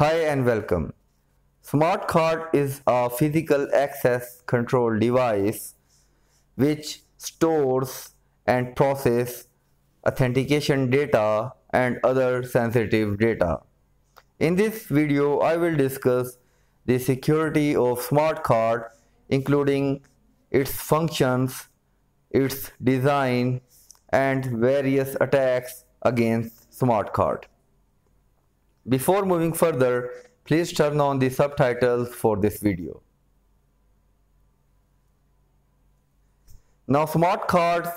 Hi and welcome. Smart card is a physical access control device which stores and process authentication data and other sensitive data. In this video, I will discuss the security of smart card including its functions, its design and various attacks against smart card. Before moving further, please turn on the subtitles for this video. Now smart cards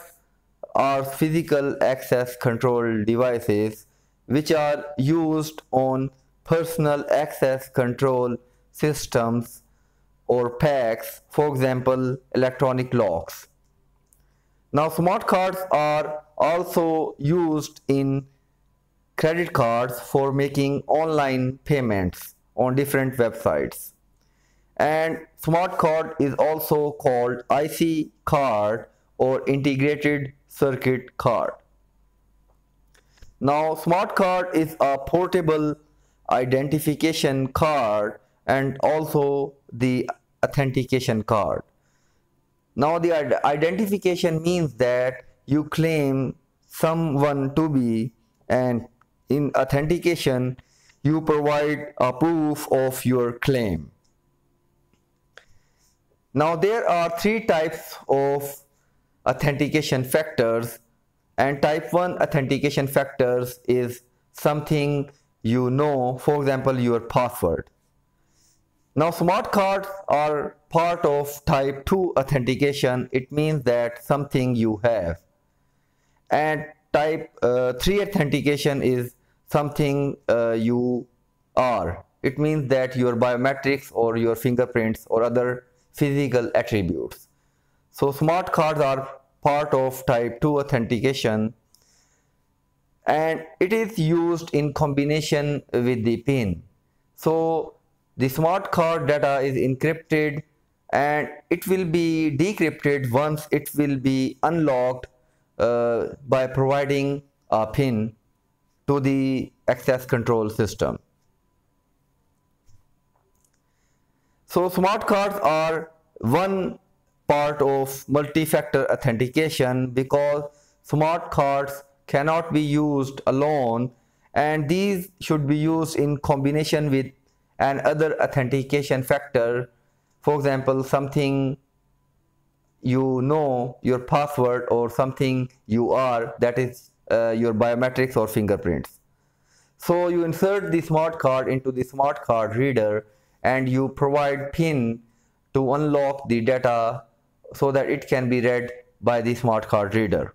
are physical access control devices which are used on personal access control systems or PACs, for example, electronic locks. Now smart cards are also used in credit cards for making online payments on different websites. And smart card is also called IC card or integrated circuit card. Now smart card is a portable identification card and also the authentication card. Now the identification means that you claim someone to be and in authentication you provide a proof of your claim. Now there are three types of authentication factors and type 1 authentication factors is something you know for example your password now smart cards are part of type 2 authentication. It means that something you have. And type uh, 3 authentication is something uh, you are. It means that your biometrics or your fingerprints or other physical attributes. So smart cards are part of type 2 authentication and it is used in combination with the PIN. So the smart card data is encrypted and it will be decrypted once it will be unlocked uh, by providing a pin to the access control system. So smart cards are one part of multi-factor authentication because smart cards cannot be used alone and these should be used in combination with and other authentication factor for example something you know your password or something you are that is uh, your biometrics or fingerprints. So you insert the smart card into the smart card reader and you provide pin to unlock the data so that it can be read by the smart card reader.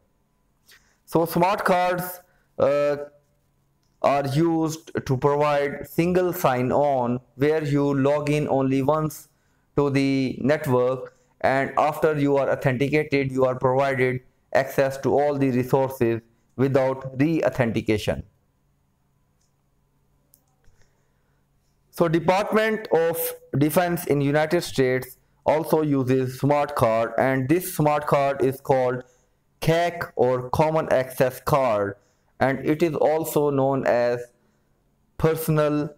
So smart cards uh, are used to provide single sign-on where you log in only once to the network and after you are authenticated you are provided access to all the resources without re-authentication. So Department of Defense in United States also uses smart card and this smart card is called CAC or Common Access Card and it is also known as personal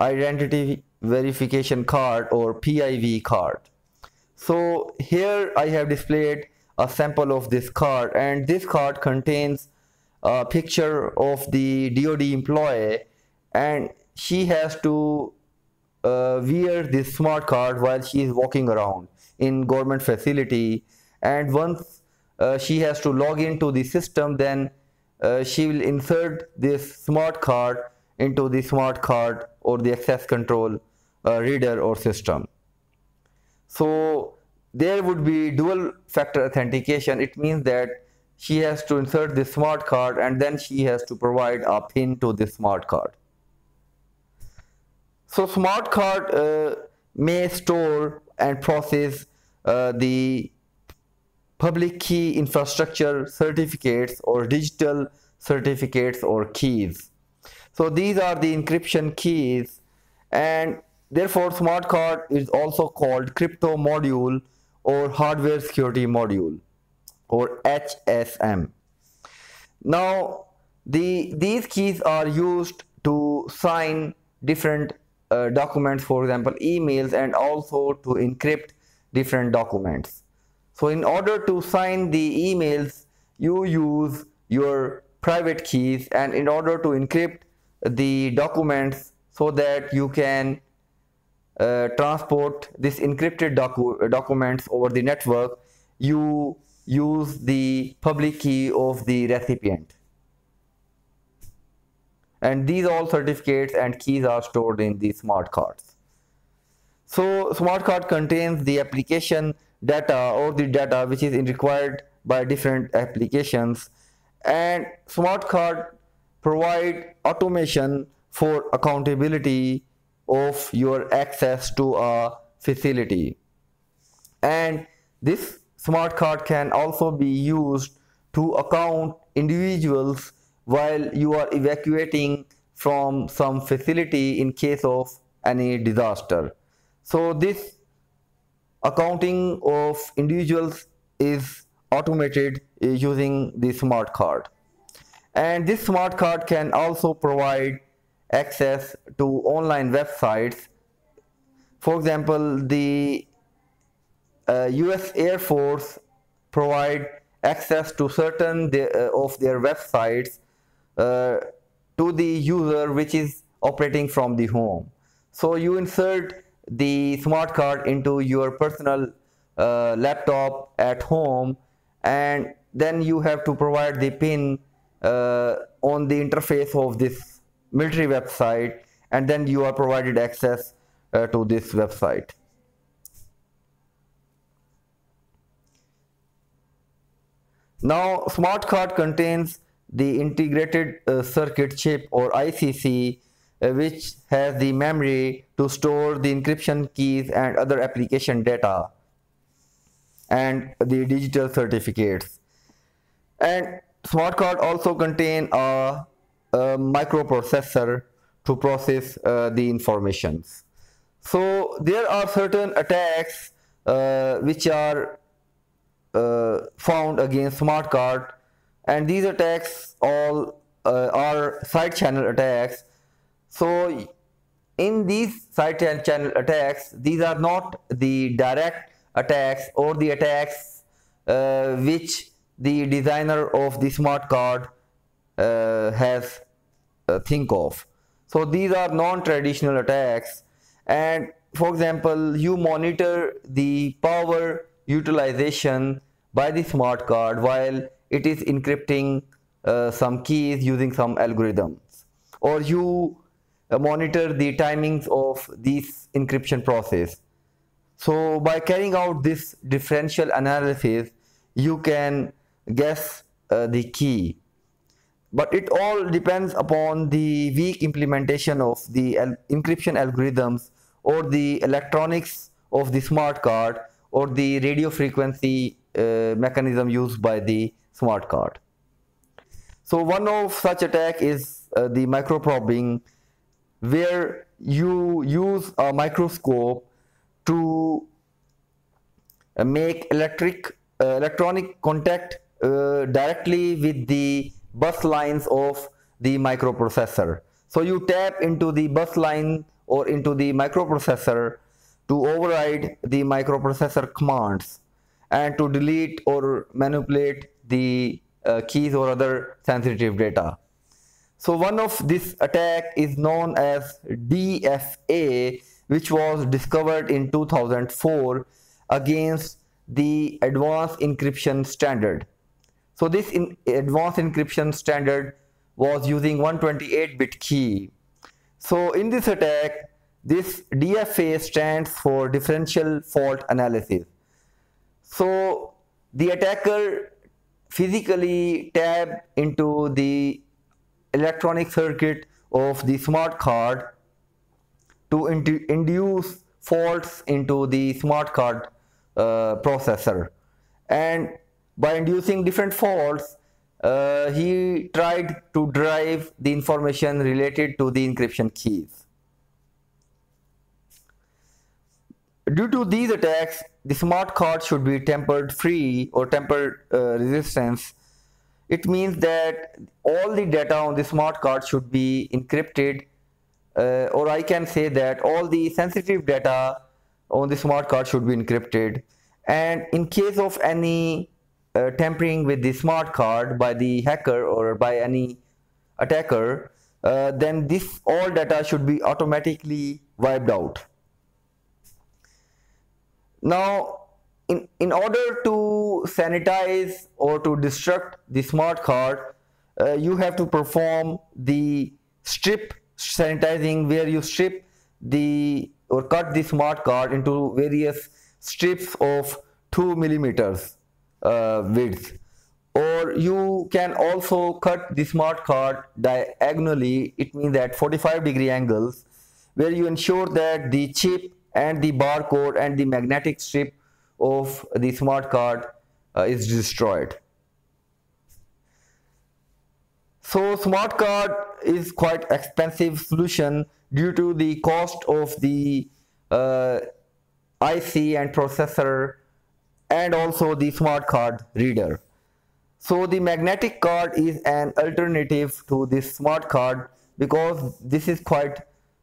identity verification card or PIV card. So here I have displayed a sample of this card and this card contains a picture of the DoD employee and she has to uh, wear this smart card while she is walking around in government facility and once uh, she has to log into the system then uh, she will insert this smart card into the smart card or the access control uh, reader or system. So there would be dual factor authentication. It means that she has to insert the smart card and then she has to provide a pin to the smart card. So smart card uh, may store and process uh, the public key infrastructure certificates or digital certificates or keys. So these are the encryption keys and therefore smart card is also called crypto module or hardware security module or HSM. Now the these keys are used to sign different uh, documents, for example, emails, and also to encrypt different documents. So in order to sign the emails, you use your private keys and in order to encrypt the documents so that you can uh, transport this encrypted docu documents over the network, you use the public key of the recipient. And these all certificates and keys are stored in the smart cards. So smart card contains the application data or the data which is required by different applications and smart card provide automation for accountability of your access to a facility. And this smart card can also be used to account individuals while you are evacuating from some facility in case of any disaster. So this accounting of individuals is automated using the smart card. And this smart card can also provide access to online websites. For example the uh, US Air Force provide access to certain de uh, of their websites uh, to the user which is operating from the home. So you insert the smart card into your personal uh, laptop at home and then you have to provide the pin uh, on the interface of this military website and then you are provided access uh, to this website. Now smart card contains the integrated uh, circuit chip or ICC uh, which has the memory to store the encryption keys and other application data and the digital certificates and smart card also contain a, microprocessor to process uh, the informations. So there are certain attacks uh, which are uh, found against smart card and these attacks all are side channel attacks. So in these side channel attacks, these are not the direct attacks or the attacks uh, which the designer of the smart card has uh, think of. So these are non-traditional attacks and for example you monitor the power utilization by the smart card while it is encrypting uh, some keys using some algorithms or you uh, monitor the timings of this encryption process. So by carrying out this differential analysis, you can guess uh, the key. But it all depends upon the weak implementation of the al encryption algorithms or the electronics of the smart card or the radio frequency uh, mechanism used by the smart card. So one of such attack is uh, the microprobing where you use a microscope to uh, make electric uh, electronic contact uh, directly with the bus lines of the microprocessor so you tap into the bus line or into the microprocessor to override the microprocessor commands and to delete or manipulate the uh, keys or other sensitive data so one of this attack is known as DFA which was discovered in 2004 against the advanced encryption standard. So this in advanced encryption standard was using 128-bit key. So in this attack, this DFA stands for differential fault analysis. So the attacker physically tab into the electronic circuit of the smart card to induce faults into the smart card uh, processor and by inducing different faults uh, he tried to drive the information related to the encryption keys. Due to these attacks, the smart card should be tampered free or tamper uh, resistance it means that all the data on the smart card should be encrypted uh, or I can say that all the sensitive data on the smart card should be encrypted and in case of any uh, tampering with the smart card by the hacker or by any attacker uh, then this all data should be automatically wiped out. Now in in order to sanitize or to destruct the smart card uh, you have to perform the strip sanitizing where you strip the or cut the smart card into various strips of 2 millimeters uh, width. Or you can also cut the smart card diagonally. It means at 45 degree angles where you ensure that the chip and the barcode and the magnetic strip of the smart card uh, is destroyed. So smart card is quite expensive solution due to the cost of the uh, IC and processor and also the smart card reader. So the magnetic card is an alternative to this smart card because this is quite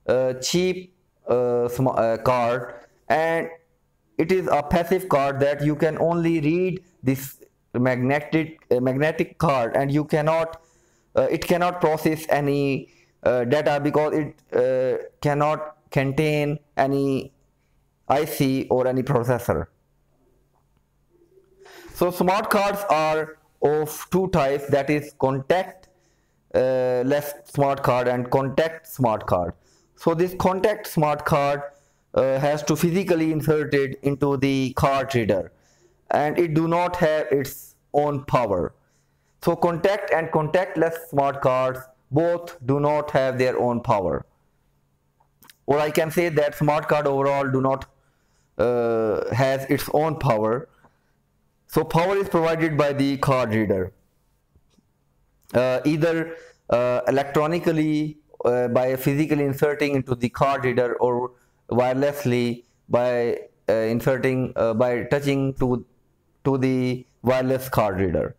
uh, cheap uh, uh, card and it is a passive card that you can only read this magnetic uh, magnetic card and you cannot uh, it cannot process any uh, data because it cannot contain any IC or any processor. So smart cards are of two types that is contact uh, less smart card and contact smart card. So this contact smart card uh, has to physically inserted into the card reader and it do not have its own power. So contact and contactless smart cards both do not have their own power. Or I can say that smart card overall do not uh, has its own power. So power is provided by the card reader. Uh, either uh, electronically uh, by physically inserting into the card reader or wirelessly by uh, inserting uh, by touching to to the wireless card reader.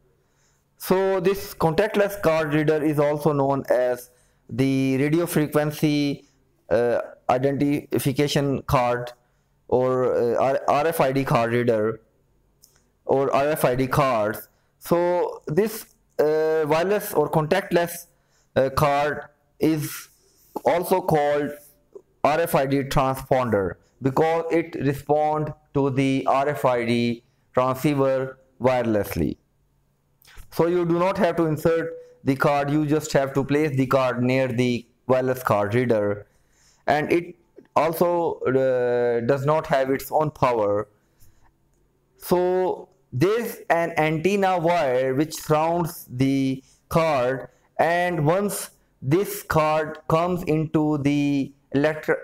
So this contactless card reader is also known as the radio frequency uh, identification card or RFID card reader or RFID cards. So this uh, wireless or contactless uh, card is also called RFID transponder because it responds to the RFID transceiver wirelessly. So you do not have to insert the card, you just have to place the card near the wireless card reader and it also uh, does not have its own power. So there's an antenna wire which surrounds the card and once this card comes into the electro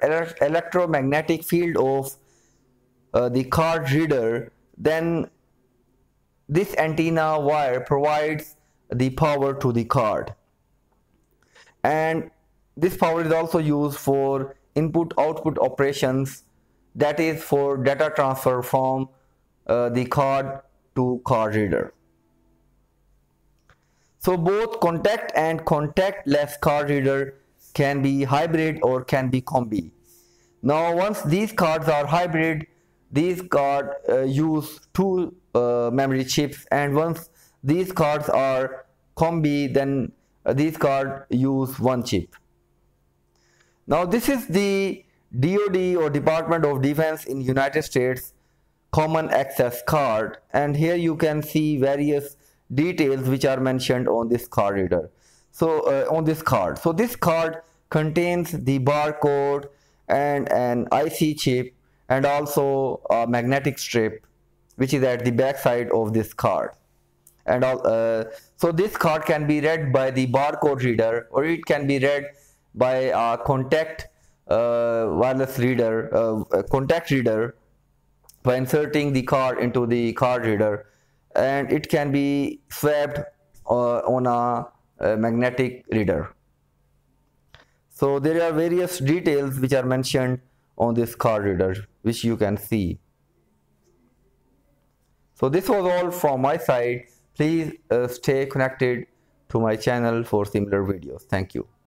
electromagnetic field of uh, the card reader then this antenna wire provides the power to the card and this power is also used for input output operations that is for data transfer from uh, the card to card reader. So both contact and contactless card reader can be hybrid or can be combi. Now once these cards are hybrid these cards uh, use two uh, memory chips. And once these cards are combi then uh, these cards use one chip. Now this is the DoD or Department of Defense in United States common access card. And here you can see various details which are mentioned on this card reader. So uh, on this card. So this card contains the barcode and an IC chip and also a magnetic strip which is at the back side of this card. And all, uh, so this card can be read by the barcode reader or it can be read by a contact uh, wireless reader uh, contact reader by inserting the card into the card reader and it can be swapped uh, on a, a magnetic reader. So there are various details which are mentioned on this card reader which you can see. So this was all from my side. Please uh, stay connected to my channel for similar videos. Thank you